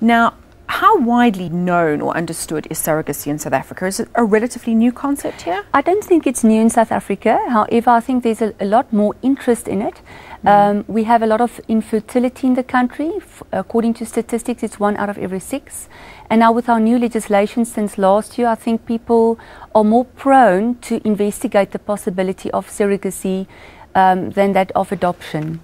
Now, how widely known or understood is surrogacy in South Africa? Is it a relatively new concept here? I don't think it's new in South Africa. However, I think there's a, a lot more interest in it. Mm. Um, we have a lot of infertility in the country. F according to statistics, it's one out of every six. And now, with our new legislation since last year, I think people are more prone to investigate the possibility of surrogacy um, than that of adoption.